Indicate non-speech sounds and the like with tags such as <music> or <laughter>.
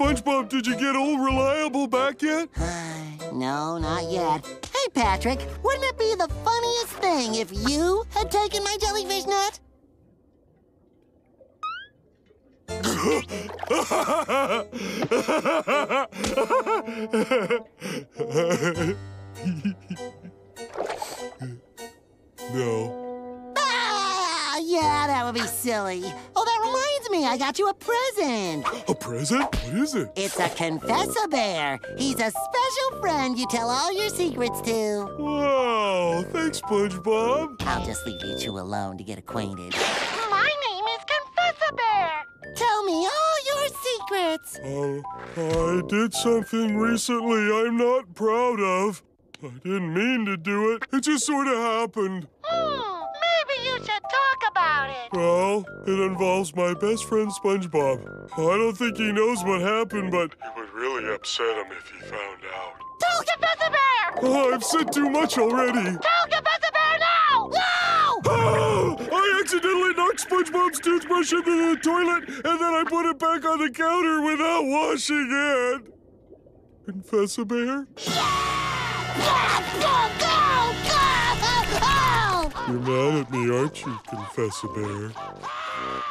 SpongeBob, did you get old Reliable back yet? <sighs> no, not yet. Hey, Patrick, wouldn't it be the funniest thing if you had taken my jellyfish net? <laughs> no. Yeah, that would be silly. Oh, that reminds me, I got you a present. A present? What is it? It's a Confessor Bear. He's a special friend you tell all your secrets to. Wow, thanks, SpongeBob. I'll just leave you two alone to get acquainted. My name is Confess-a-Bear. Tell me all your secrets. Uh, I did something recently I'm not proud of. I didn't mean to do it. It just sort of happened. Hmm, it involves my best friend SpongeBob. I don't think he knows what happened, but it would really upset him if he found out. Tell Confess-a-Bear! Oh, I've said too much already. Tell Confess-a-Bear now! No! Oh, <gasps> I accidentally knocked SpongeBob's toothbrush into the toilet, and then I put it back on the counter without washing it. Confess a bear? Go, go, go! You're mad at me, aren't you, Confess a bear?